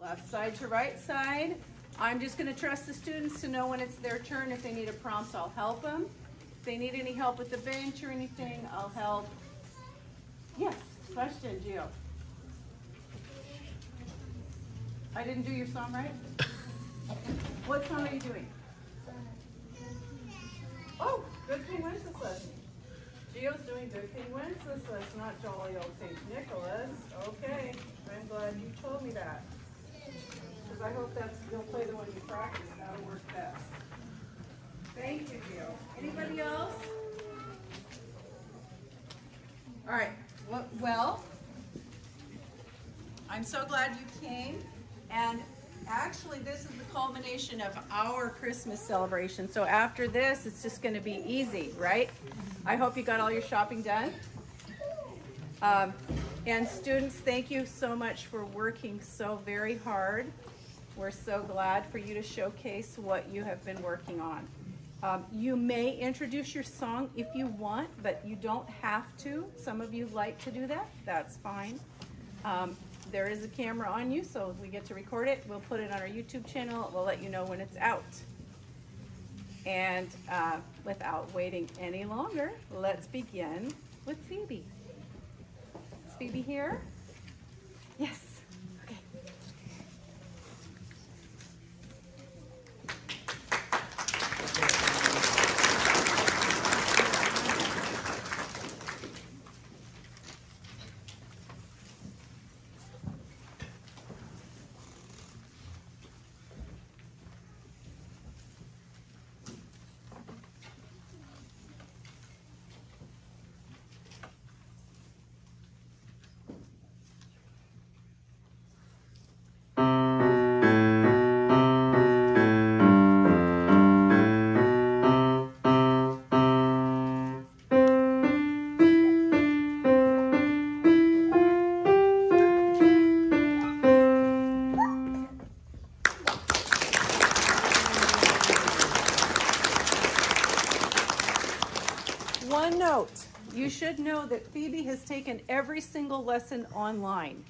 Left side to right side. I'm just gonna trust the students to know when it's their turn. If they need a prompt, I'll help them. If they need any help with the bench or anything, I'll help. Yes, question, Gio. I didn't do your song right? What song are you doing? Oh, Good King Wenceslas. Gio's doing Good King Wenceslas, not Jolly Old St. Nicholas. Okay, I'm glad you told me that. Because I hope that's, you'll play the one you practice, that'll work best. Thank you, Gio. Anybody else? All right, well- I'm so glad you came. And actually, this is the culmination of our Christmas celebration. So after this, it's just gonna be easy, right? I hope you got all your shopping done. Um, and students, thank you so much for working so very hard. We're so glad for you to showcase what you have been working on. Um, you may introduce your song if you want, but you don't have to. Some of you like to do that, that's fine. Um, there is a camera on you, so we get to record it. We'll put it on our YouTube channel. We'll let you know when it's out. And uh, without waiting any longer, let's begin with Phoebe. Is Phoebe here? Yes. Taken every single lesson online.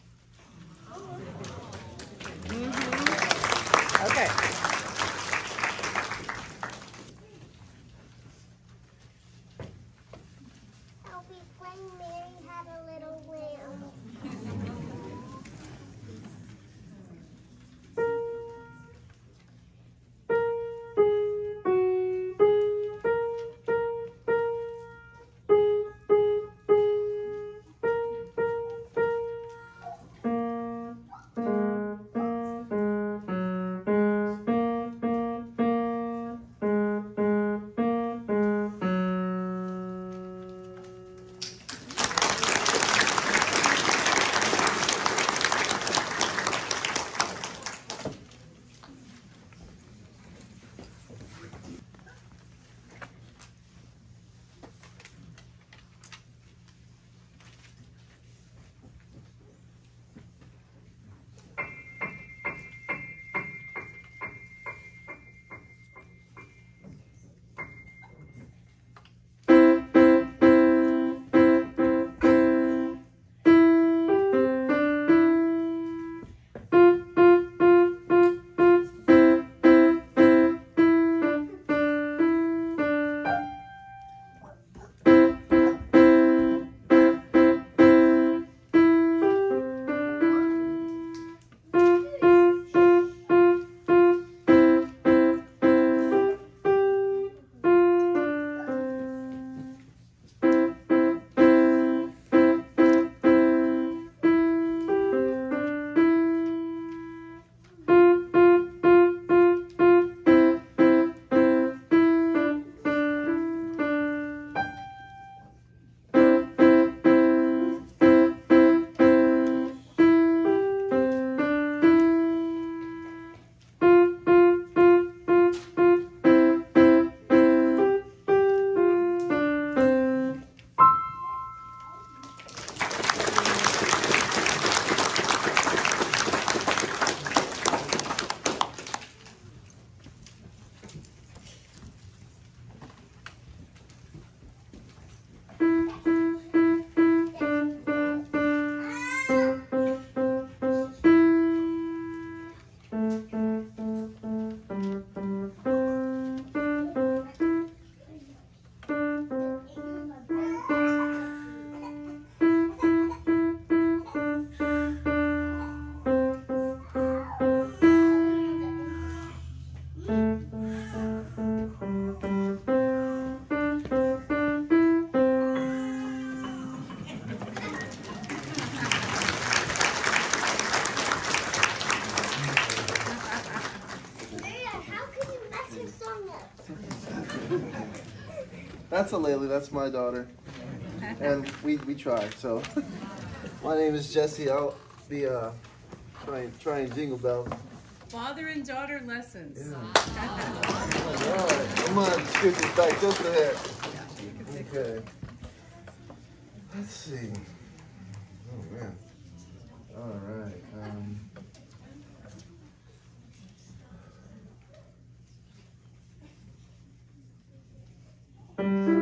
That's a Laylee. That's my daughter, and we we try. So, my name is Jesse. I'll be uh trying trying jingle bells. Father and daughter lessons. All right, I'm scoot this back just a hair. Okay. Let's see. Oh man. All right. Um. Oh,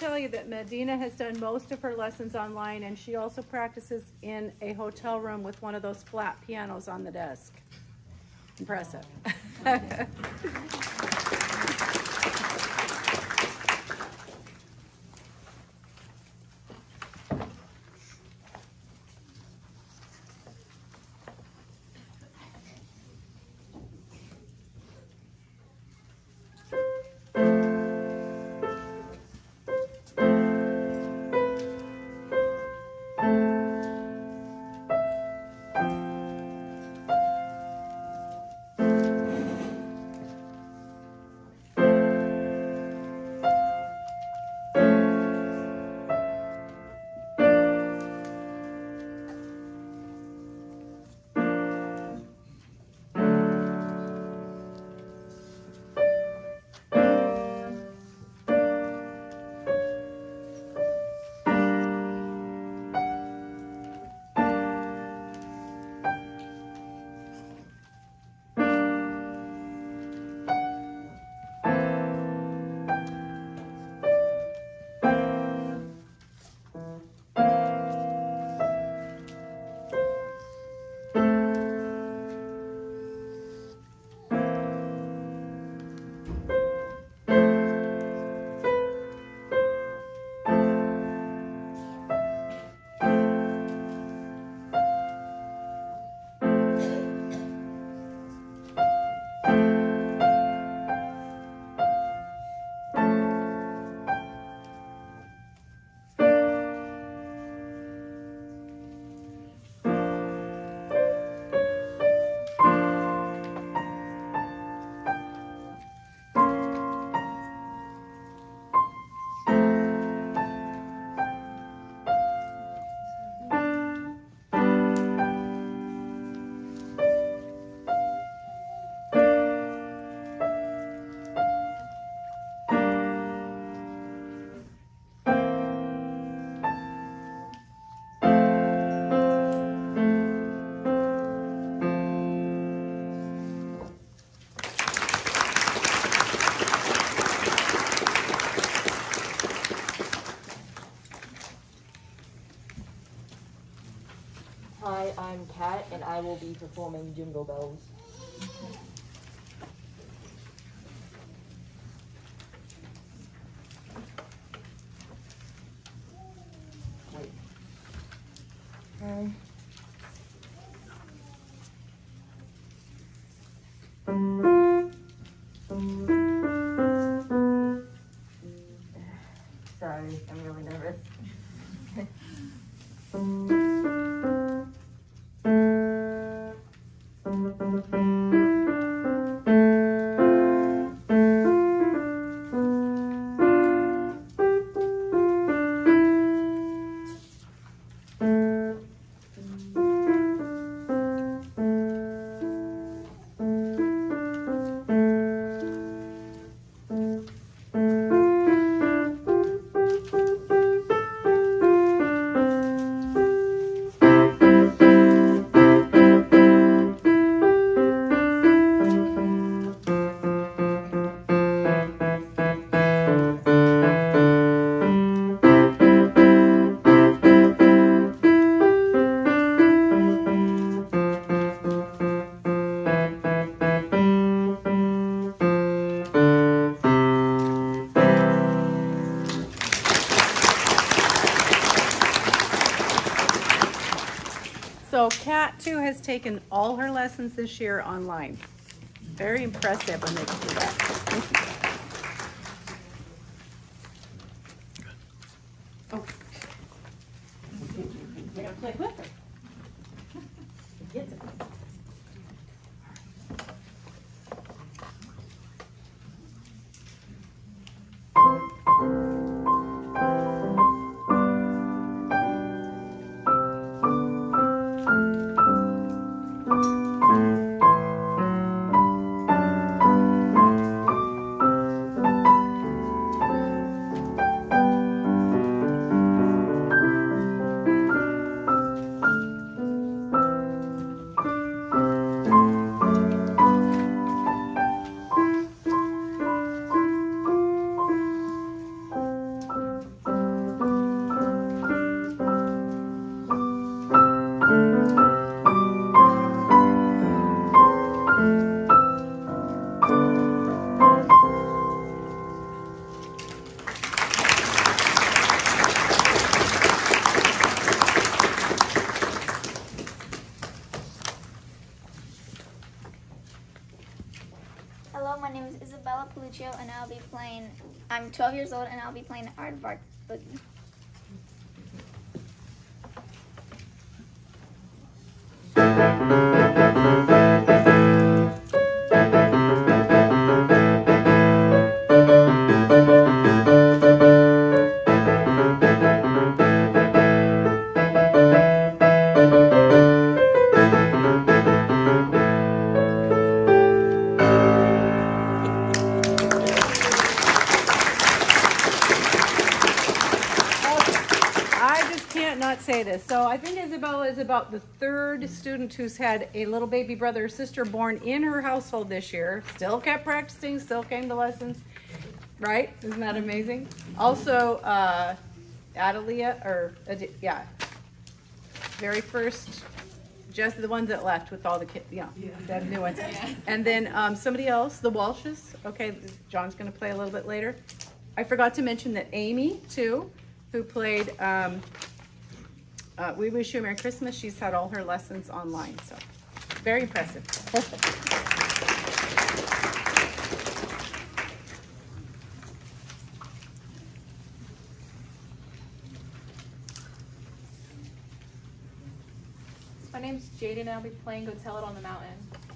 tell you that Medina has done most of her lessons online and she also practices in a hotel room with one of those flat pianos on the desk. Impressive. I'm Kat, and I will be performing Jingle Bells. Taken all her lessons this year online. Very impressive when they do that. Student who's had a little baby brother or sister born in her household this year. Still kept practicing, still came to lessons. Right? Isn't that amazing? Also, uh, Adelia, or, Ade- yeah, very first, just the ones that left with all the kids, yeah, the new ones. And then um, somebody else, the Walshes. Okay, John's going to play a little bit later. I forgot to mention that Amy, too, who played um, uh, We Wish You a Merry Christmas, she's had all her lessons online. So, very impressive. My name's Jaden and I'll be playing Go Tell It on the Mountain.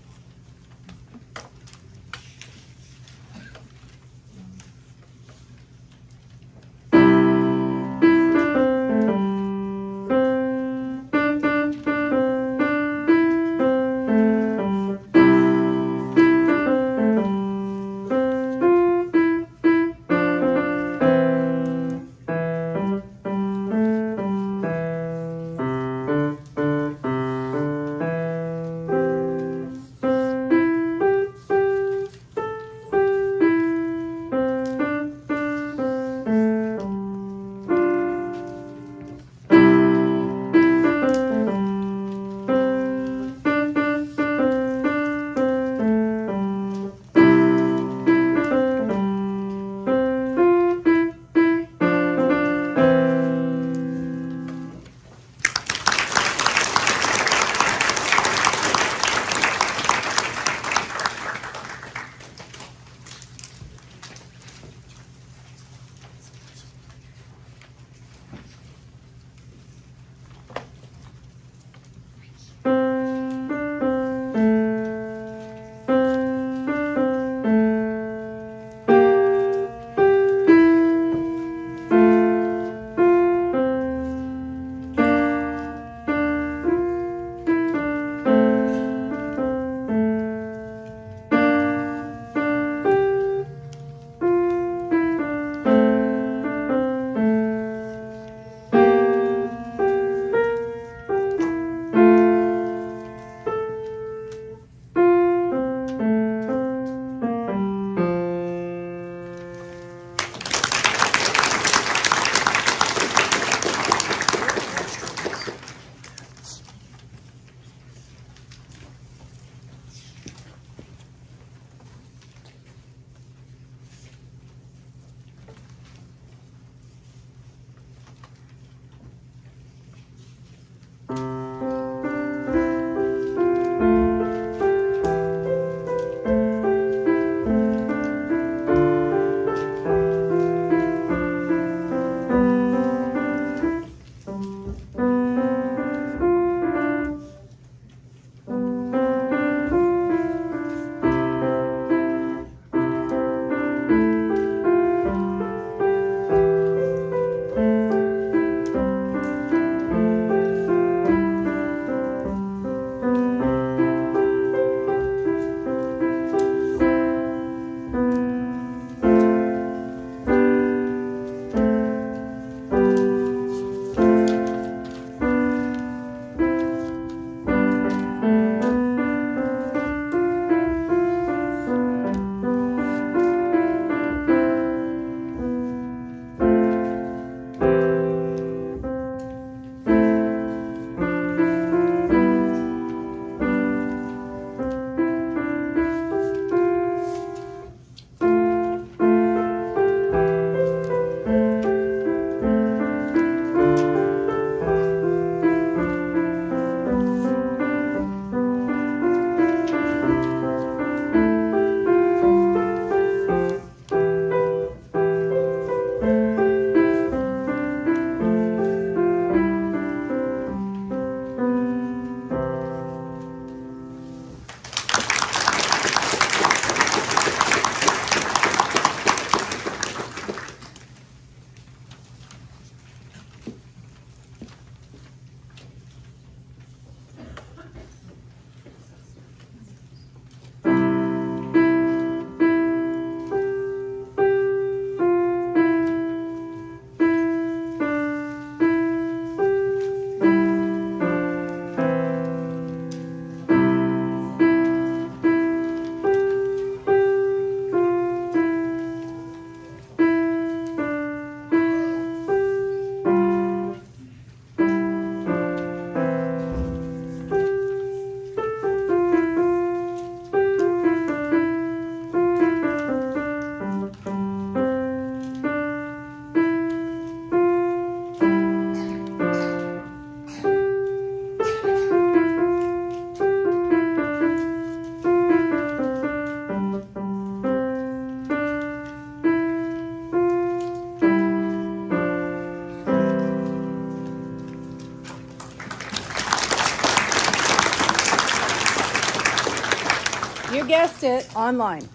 Online.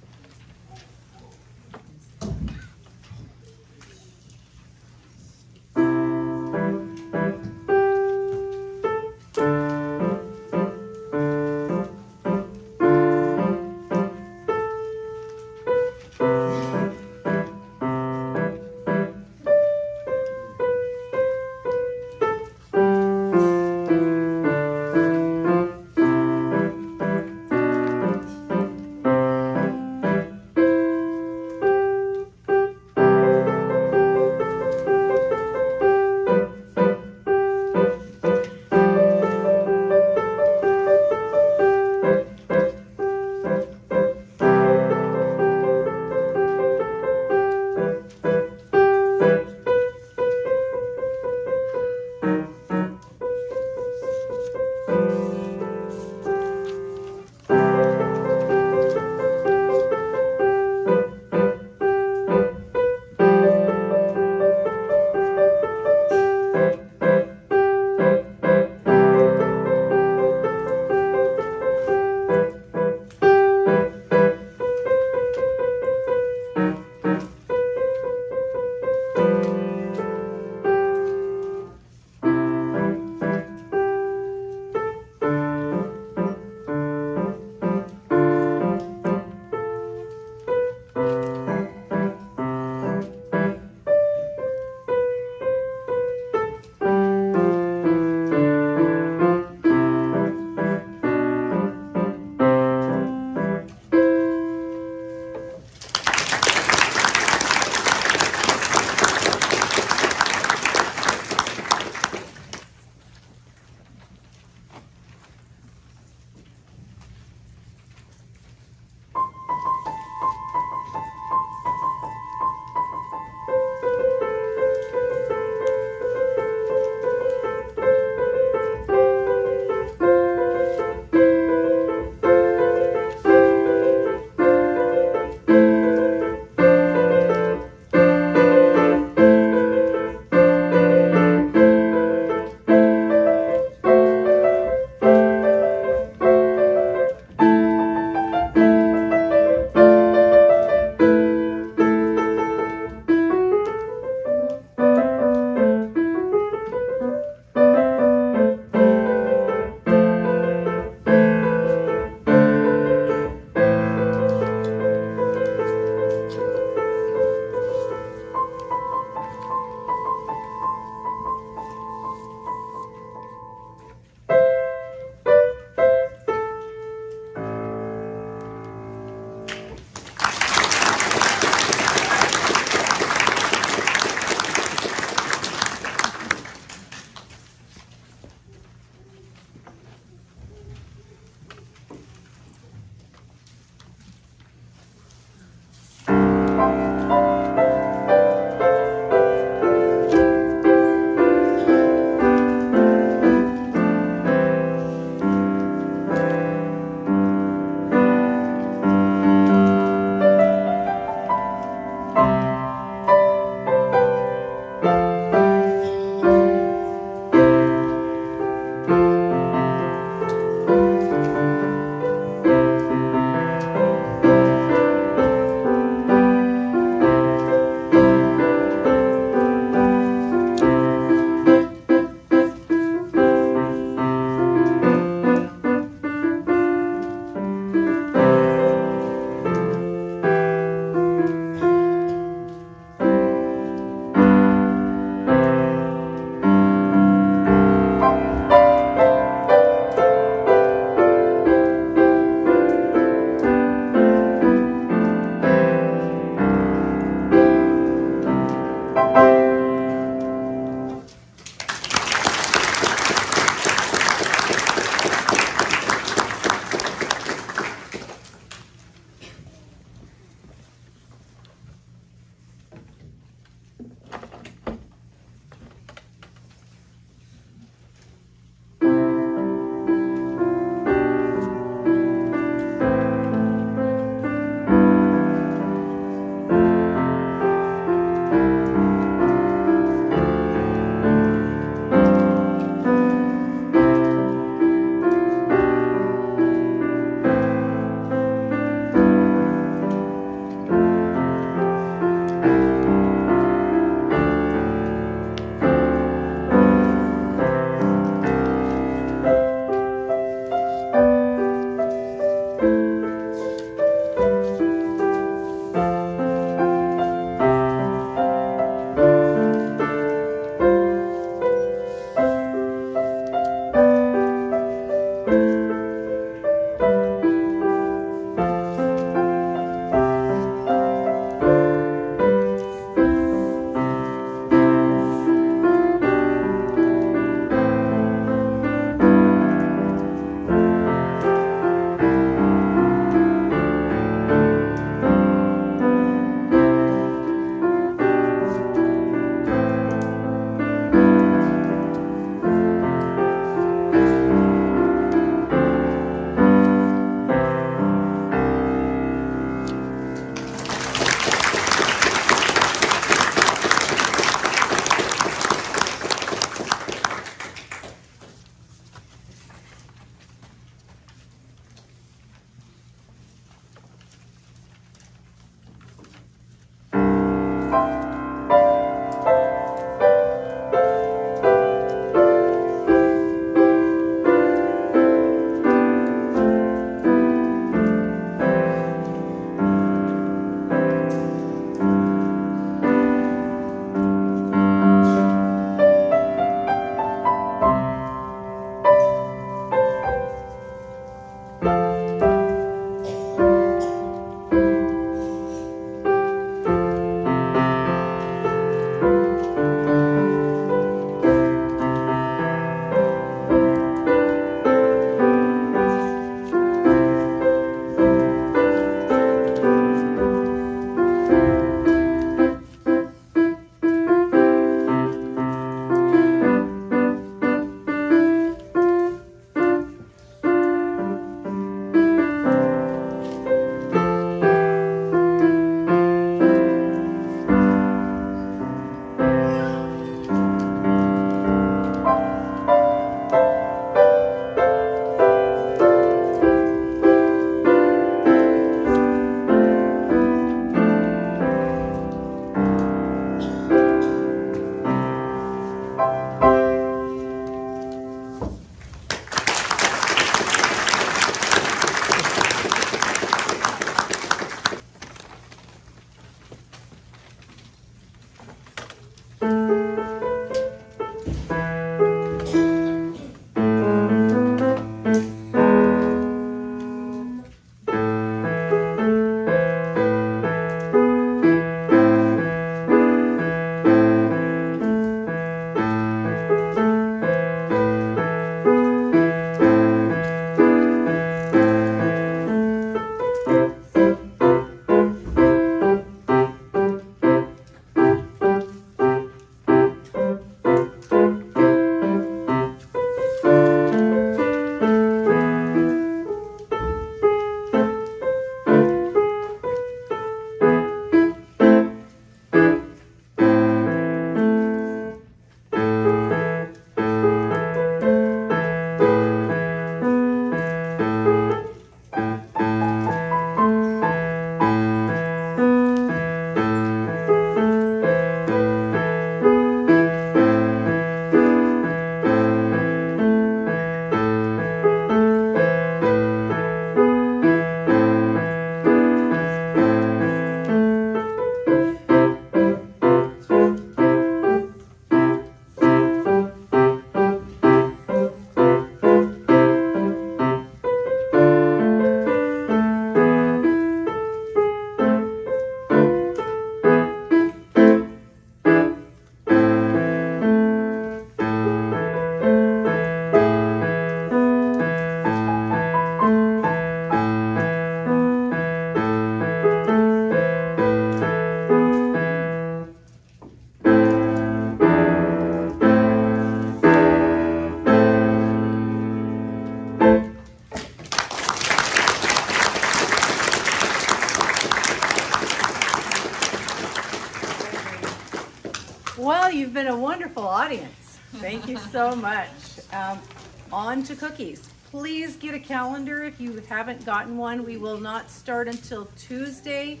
To cookies. Please get a calendar if you haven't gotten one. We will not start until Tuesday,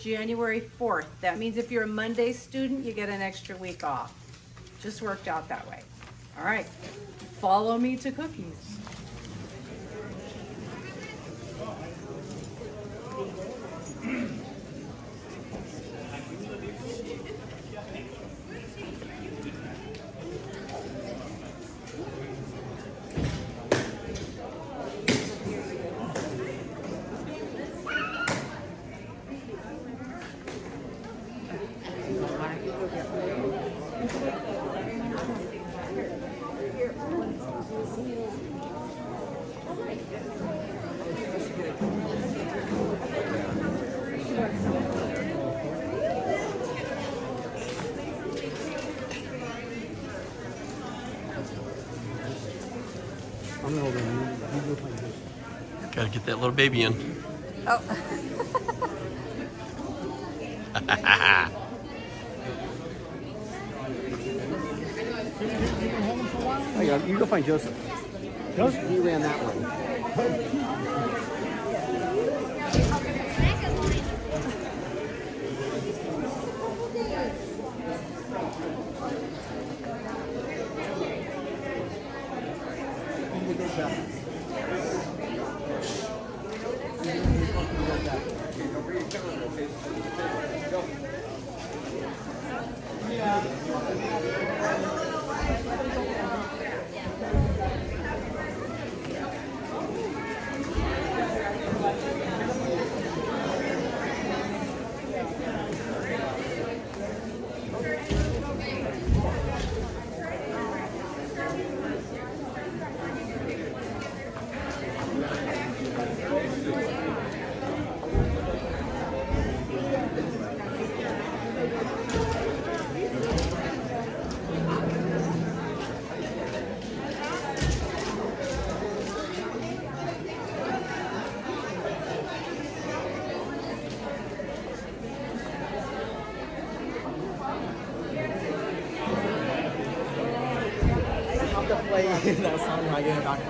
January 4th. That means if you're a Monday student, you get an extra week off. Just worked out that way. All right, follow me to cookies. little baby in. Oh. Yeah, you go find Joseph. Joseph? He ran that one. I have to play that song